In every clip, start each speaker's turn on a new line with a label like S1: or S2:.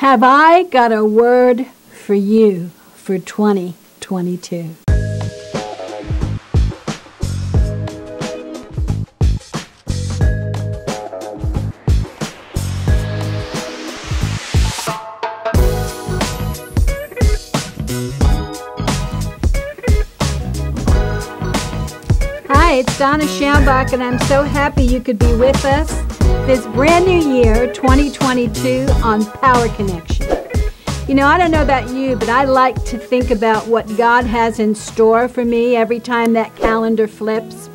S1: Have I got a word for you for 2022? Donna Schambach, and I'm so happy you could be with us this brand new year, 2022, on Power Connection. You know, I don't know about you, but I like to think about what God has in store for me every time that calendar flips.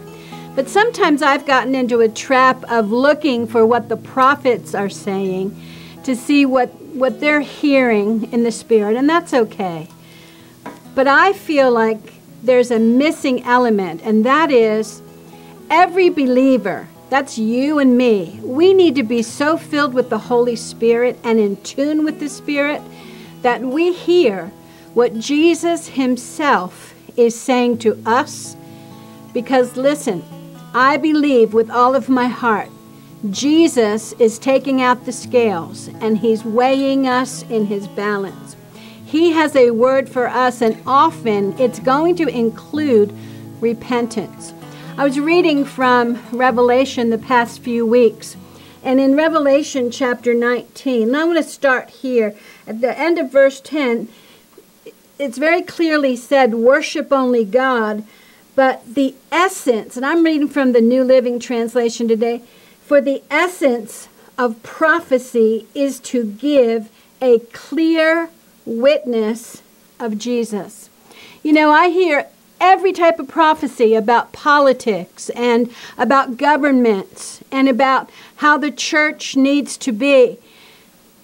S1: But sometimes I've gotten into a trap of looking for what the prophets are saying to see what, what they're hearing in the Spirit, and that's okay. But I feel like there's a missing element, and that is every believer, that's you and me, we need to be so filled with the Holy Spirit and in tune with the Spirit that we hear what Jesus Himself is saying to us. Because listen, I believe with all of my heart, Jesus is taking out the scales and He's weighing us in His balance. He has a word for us, and often it's going to include repentance. I was reading from Revelation the past few weeks, and in Revelation chapter 19, and I want to start here at the end of verse 10. It's very clearly said, Worship only God, but the essence, and I'm reading from the New Living Translation today, for the essence of prophecy is to give a clear witness of Jesus. You know, I hear every type of prophecy about politics and about governments and about how the church needs to be.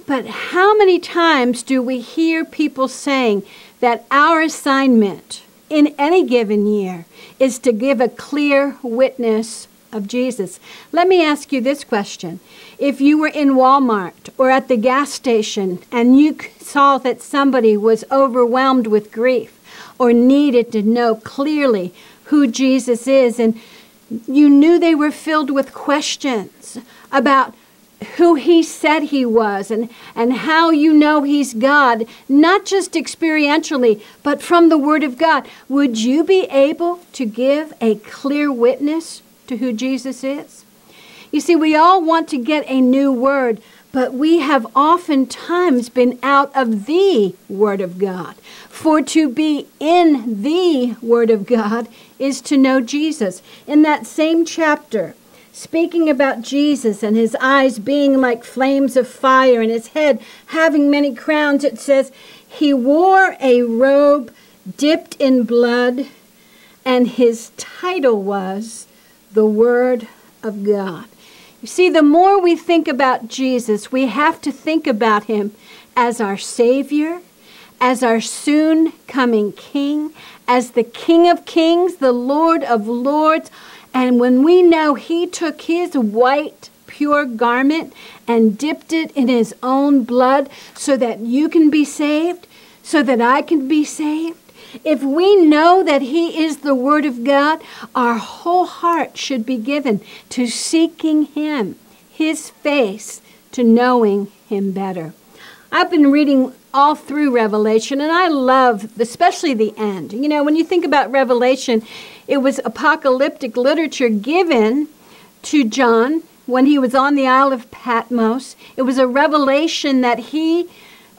S1: But how many times do we hear people saying that our assignment in any given year is to give a clear witness of Jesus? Let me ask you this question. If you were in Walmart or at the gas station and you saw that somebody was overwhelmed with grief or needed to know clearly who Jesus is, and you knew they were filled with questions about who he said he was and, and how you know he's God, not just experientially, but from the Word of God, would you be able to give a clear witness to who Jesus is? You see, we all want to get a new word, but we have oftentimes been out of the Word of God. For to be in the Word of God is to know Jesus. In that same chapter, speaking about Jesus and his eyes being like flames of fire and his head having many crowns, it says, He wore a robe dipped in blood, and his title was the Word of God. You see, the more we think about Jesus, we have to think about him as our Savior, as our soon coming King, as the King of Kings, the Lord of Lords. And when we know he took his white, pure garment and dipped it in his own blood so that you can be saved, so that I can be saved, if we know that He is the Word of God, our whole heart should be given to seeking Him, His face, to knowing Him better. I've been reading all through Revelation, and I love especially the end. You know, when you think about Revelation, it was apocalyptic literature given to John when he was on the Isle of Patmos. It was a revelation that he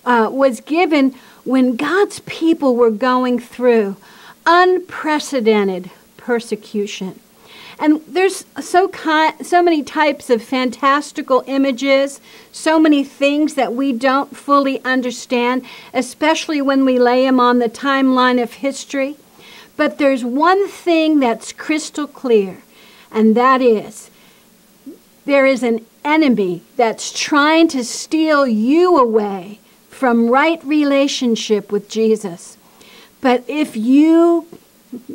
S1: uh, was given when God's people were going through unprecedented persecution. And there's so ki- so many types of fantastical images, so many things that we don't fully understand, especially when we lay them on the timeline of history. But there's one thing that's crystal clear, and that is there is an enemy that's trying to steal you away from right relationship with Jesus. But if you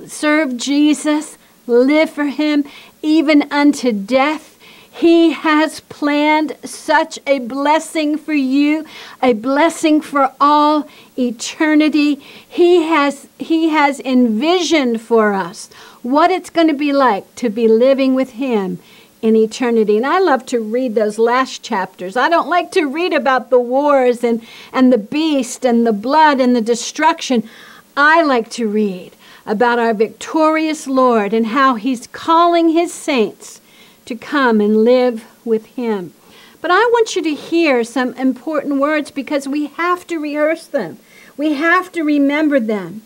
S1: serve Jesus, live for Him, even unto death, He has planned such a blessing for you, a blessing for all eternity. He has, he has envisioned for us what it's going to be like to be living with Him in eternity. And I love to read those last chapters. I don't like to read about the wars and, and the beast and the blood and the destruction. I like to read about our victorious Lord and how he's calling his saints to come and live with him. But I want you to hear some important words because we have to rehearse them. We have to remember them.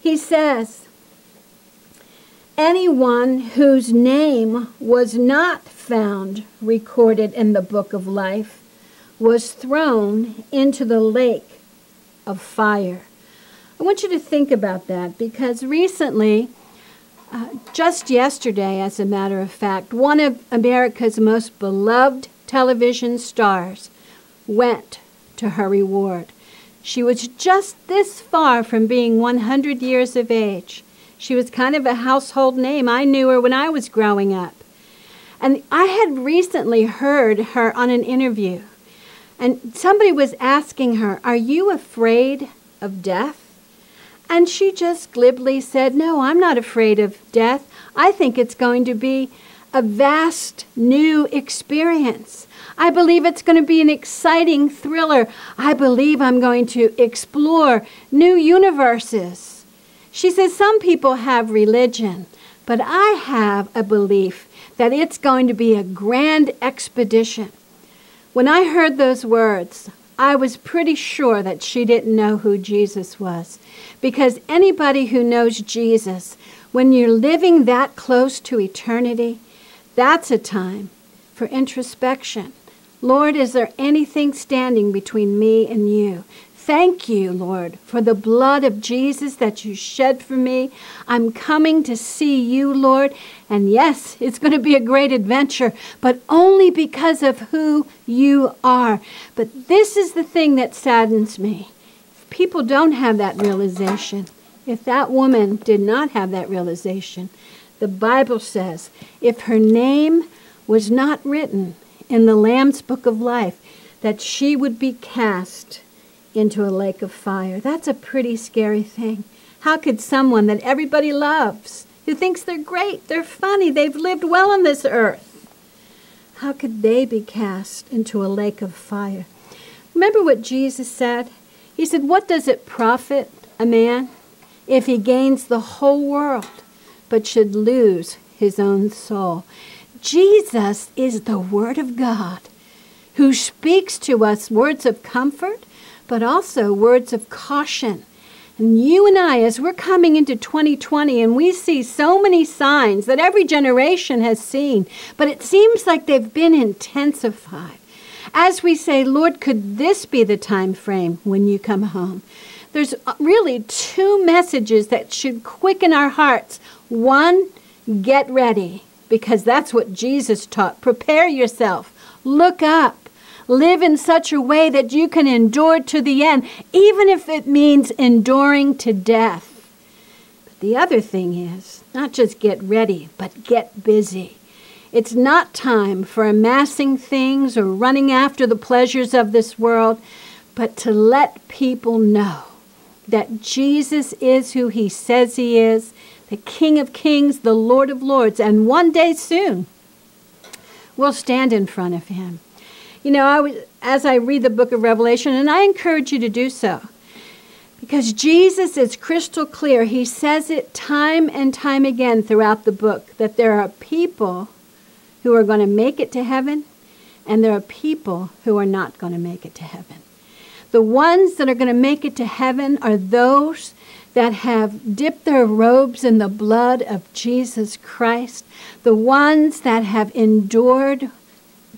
S1: He says, Anyone whose name was not found recorded in the book of life was thrown into the lake of fire. I want you to think about that because recently, uh, just yesterday, as a matter of fact, one of America's most beloved television stars went to her reward. She was just this far from being 100 years of age. She was kind of a household name. I knew her when I was growing up. And I had recently heard her on an interview. And somebody was asking her, Are you afraid of death? And she just glibly said, No, I'm not afraid of death. I think it's going to be a vast new experience. I believe it's going to be an exciting thriller. I believe I'm going to explore new universes. She says, Some people have religion, but I have a belief that it's going to be a grand expedition. When I heard those words, I was pretty sure that she didn't know who Jesus was. Because anybody who knows Jesus, when you're living that close to eternity, that's a time for introspection. Lord, is there anything standing between me and you? Thank you, Lord, for the blood of Jesus that you shed for me. I'm coming to see you, Lord. And yes, it's going to be a great adventure, but only because of who you are. But this is the thing that saddens me. People don't have that realization. If that woman did not have that realization, the Bible says if her name was not written in the Lamb's book of life, that she would be cast into a lake of fire. That's a pretty scary thing. How could someone that everybody loves, who thinks they're great, they're funny, they've lived well on this earth, how could they be cast into a lake of fire? Remember what Jesus said? He said, What does it profit a man if he gains the whole world but should lose his own soul? Jesus is the Word of God who speaks to us words of comfort but also words of caution. And you and I, as we're coming into 2020 and we see so many signs that every generation has seen, but it seems like they've been intensified. As we say, Lord, could this be the time frame when you come home? There's uh, really two messages that should quicken our hearts. One, get ready, because that's what Jesus taught. Prepare yourself, look up, Live in such a way that you can endure to the end, even if it means enduring to death. But the other thing is not just get ready, but get busy. It's not time for amassing things or running after the pleasures of this world, but to let people know that Jesus is who he says he is, the King of Kings, the Lord of Lords, and one day soon we'll stand in front of him. You know, I was, as I read the book of Revelation, and I encourage you to do so, because Jesus is crystal clear. He says it time and time again throughout the book that there are people who are going to make it to heaven, and there are people who are not going to make it to heaven. The ones that are going to make it to heaven are those that have dipped their robes in the blood of Jesus Christ, the ones that have endured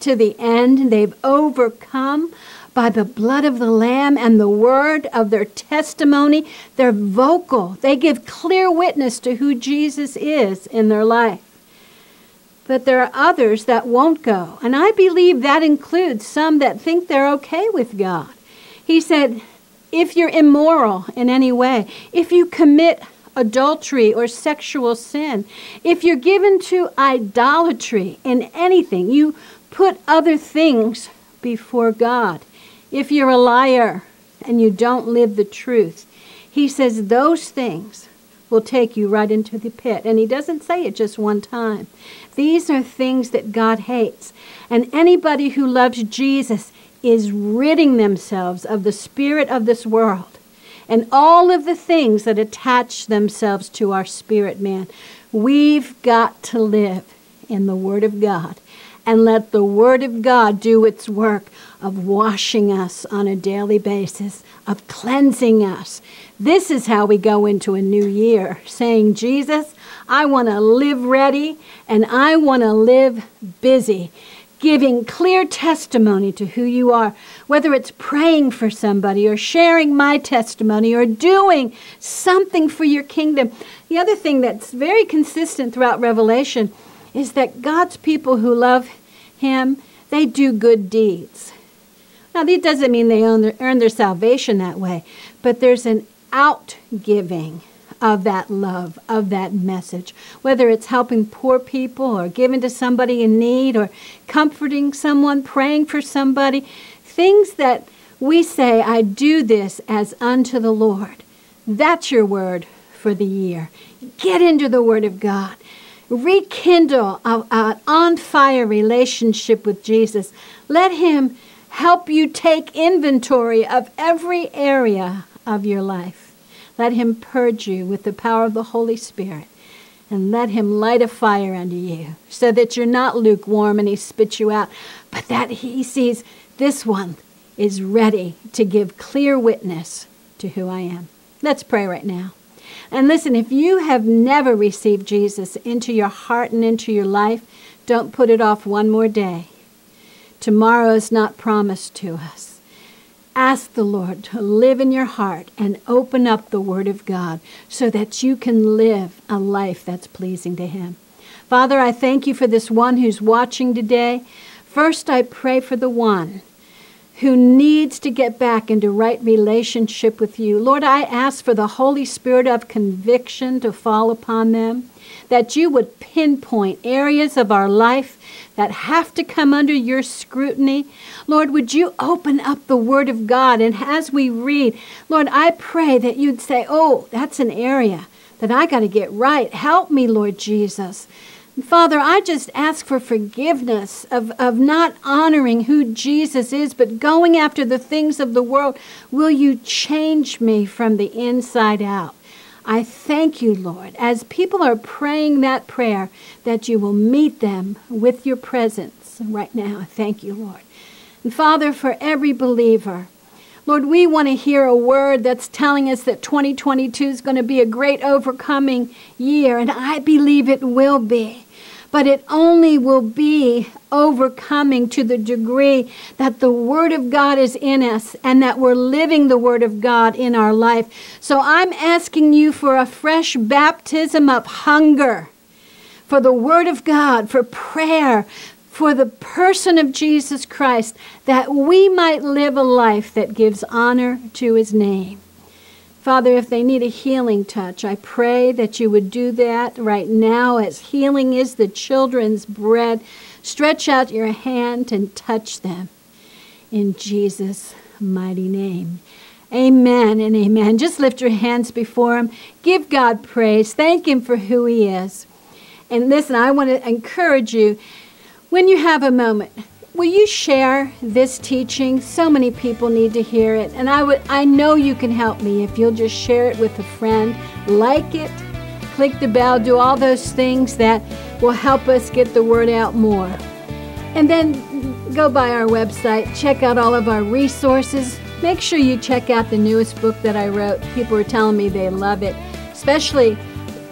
S1: to the end. They've overcome by the blood of the Lamb and the word of their testimony. They're vocal, they give clear witness to who Jesus is in their life. But there are others that won't go. And I believe that includes some that think they're okay with God. He said, if you're immoral in any way, if you commit adultery or sexual sin, if you're given to idolatry in anything, you put other things before God. If you're a liar and you don't live the truth, he says those things will take you right into the pit. And he doesn't say it just one time. These are things that God hates. And anybody who loves Jesus is ridding themselves of the spirit of this world and all of the things that attach themselves to our spirit man. We've got to live in the Word of God and let the Word of God do its work of washing us on a daily basis, of cleansing us. This is how we go into a new year, saying, Jesus, I want to live ready and I want to live busy giving clear testimony to who you are, whether it's praying for somebody or sharing my testimony or doing something for your kingdom. The other thing that's very consistent throughout Revelation is that God's people who love Him, they do good deeds. Now, that doesn't mean they their, earn their salvation that way, but there's an outgiving of that love, of that message, whether it's helping poor people or giving to somebody in need or comforting someone, praying for somebody, things that we say, I do this as unto the Lord. That's your word for the year. Get into the Word of God. Rekindle an on fire relationship with Jesus. Let Him help you take inventory of every area of your life. Let him purge you with the power of the Holy Spirit. And let him light a fire under you so that you're not lukewarm and he spits you out, but that he sees this one is ready to give clear witness to who I am. Let's pray right now. And listen, if you have never received Jesus into your heart and into your life, don't put it off one more day. Tomorrow is not promised to us. Ask the Lord to live in your heart and open up the Word of God so that you can live a life that's pleasing to Him. Father, I thank you for this one who's watching today. First, I pray for the one who needs to get back into right relationship with you. Lord, I ask for the Holy Spirit of conviction to fall upon them, that you would pinpoint areas of our life that have to come under your scrutiny. Lord, would you open up the Word of God? And as we read, Lord, I pray that you'd say, Oh, that's an area that I got to get right. Help me, Lord Jesus. Father, I just ask for forgiveness of, of not honoring who Jesus is, but going after the things of the world. Will you change me from the inside out? I thank you, Lord, as people are praying that prayer, that you will meet them with your presence right now. Thank you, Lord. And Father, for every believer, Lord, we want to hear a word that's telling us that 2022 is going to be a great overcoming year, and I believe it will be but it only will be overcoming to the degree that the Word of God is in us and that we're living the Word of God in our life. So I'm asking you for a fresh baptism of hunger for the Word of God, for prayer, for the person of Jesus Christ, that we might live a life that gives honor to His name. Father, if they need a healing touch, I pray that you would do that right now as healing is the children's bread. Stretch out your hand and touch them in Jesus' mighty name. Amen and amen. Just lift your hands before Him. Give God praise. Thank Him for who He is. And listen, I want to encourage you when you have a moment, Will you share this teaching? So many people need to hear it. And I would I know you can help me if you'll just share it with a friend, like it, click the bell, do all those things that will help us get the word out more. And then go by our website, check out all of our resources. Make sure you check out the newest book that I wrote. People are telling me they love it. Especially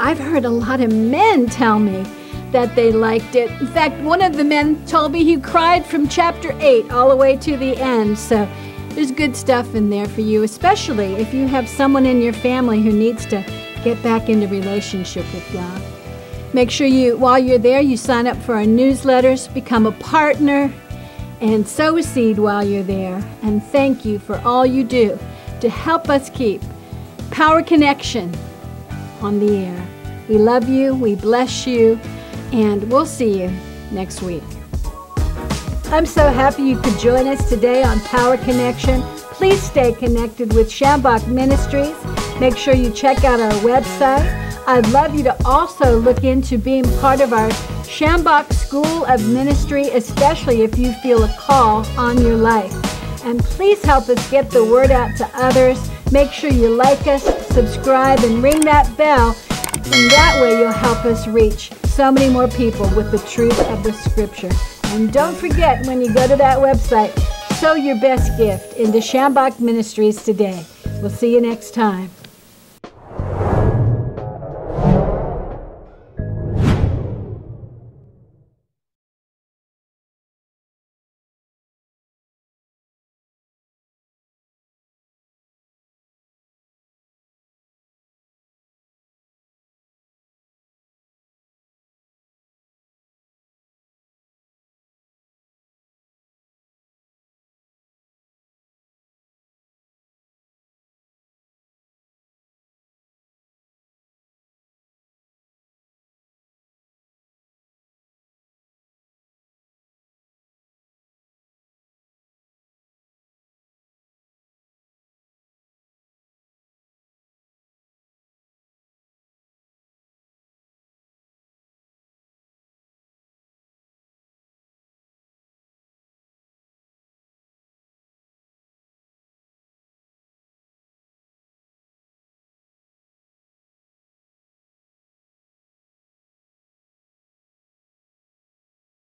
S1: I've heard a lot of men tell me that they liked it. In fact, one of the men told me he cried from chapter 8 all the way to the end. So there's good stuff in there for you, especially if you have someone in your family who needs to get back into relationship with God. Make sure you, while you're there, you sign up for our newsletters, become a partner, and sow a seed while you're there. And thank you for all you do to help us keep Power Connection on the air. We love you, we bless you, and we'll see you next week. I'm so happy you could join us today on Power Connection. Please stay connected with Schambach Ministries. Make sure you check out our website. I'd love you to also look into being part of our Schambach School of Ministry, especially if you feel a call on your life. And please help us get the word out to others. Make sure you like us, subscribe, and ring that bell. And that way you'll help us reach so many more people with the truth of the scripture. And don't forget when you go to that website, sow your best gift into Schambach Ministries today. We'll see you next time.